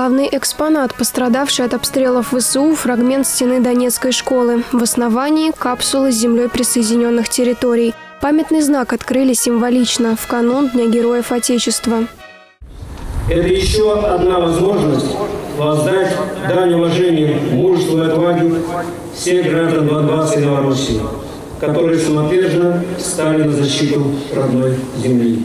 Главный экспонат, пострадавший от обстрелов ВСУ, фрагмент стены Донецкой школы. В основании – капсулы с землей присоединенных территорий. Памятный знак открыли символично в канун Дня Героев Отечества. Это еще одна возможность воздать дань уважения, мужеству и отваге всех граждан Донбасса и Новороссии, которые самоотверженно стали на защиту родной земли.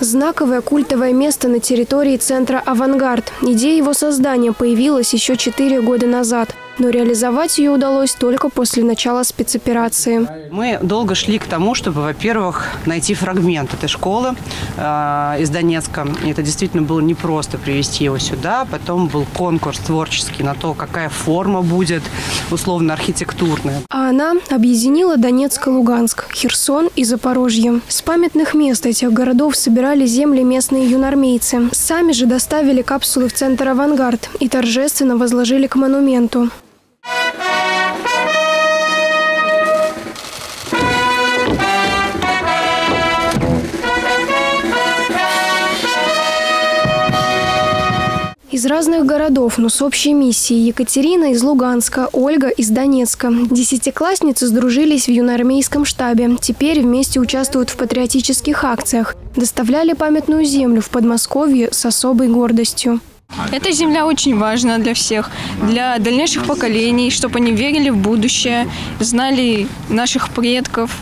Знаковое культовое место на территории центра «Авангард». Идея его создания появилась еще четыре года назад – но реализовать ее удалось только после начала спецоперации. Мы долго шли к тому, чтобы, во-первых, найти фрагмент этой школы э, из Донецка. И это действительно было непросто привести его сюда. Потом был конкурс творческий на то, какая форма будет условно-архитектурная. А она объединила Донецк и Луганск, Херсон и Запорожье. С памятных мест этих городов собирали земли местные юнармейцы. Сами же доставили капсулы в центр «Авангард» и торжественно возложили к монументу. Из разных городов, но с общей миссией. Екатерина из Луганска, Ольга из Донецка. Десятиклассницы сдружились в юноармейском штабе. Теперь вместе участвуют в патриотических акциях. Доставляли памятную землю в Подмосковье с особой гордостью. Эта земля очень важна для всех, для дальнейших поколений, чтобы они верили в будущее, знали наших предков,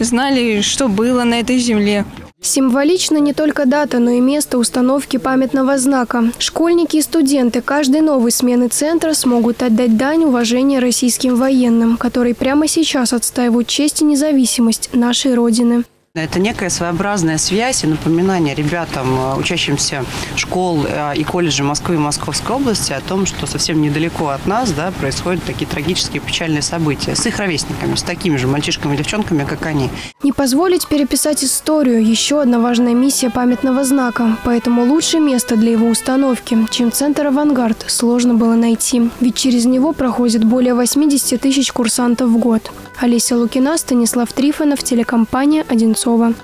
знали, что было на этой земле. Символично не только дата, но и место установки памятного знака. Школьники и студенты каждой новой смены центра смогут отдать дань уважения российским военным, которые прямо сейчас отстаивают честь и независимость нашей Родины. Это некая своеобразная связь и напоминание ребятам, э, учащимся школ э, и колледжей Москвы и Московской области о том, что совсем недалеко от нас да, происходят такие трагические печальные события с их ровесниками, с такими же мальчишками и девчонками, как они. Не позволить переписать историю – еще одна важная миссия памятного знака. Поэтому лучшее место для его установки, чем центр «Авангард», сложно было найти. Ведь через него проходит более 80 тысяч курсантов в год. Олеся Лукина, Станислав Трифонов, телекомпания «Одинцова».